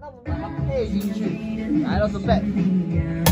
那我们把它配进去，来了，准备。